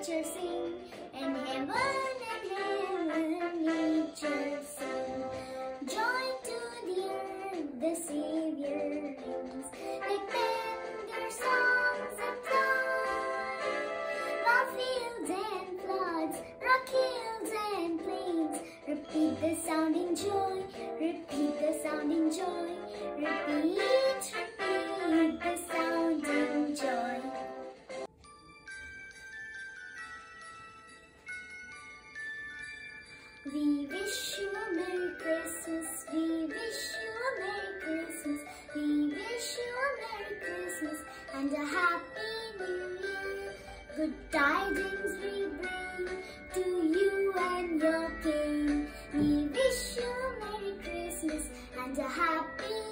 nature sing, and heaven and heaven nature sing. Joy to the earth, the Savior rings. Songs of fields and floods, rock hills and plains. Repeat the sounding joy, repeat the sounding joy, repeat. We wish you a Merry Christmas. We wish you a Merry Christmas. We wish you a Merry Christmas and a Happy New Year. Good tidings we bring to you and your king. We wish you a Merry Christmas and a Happy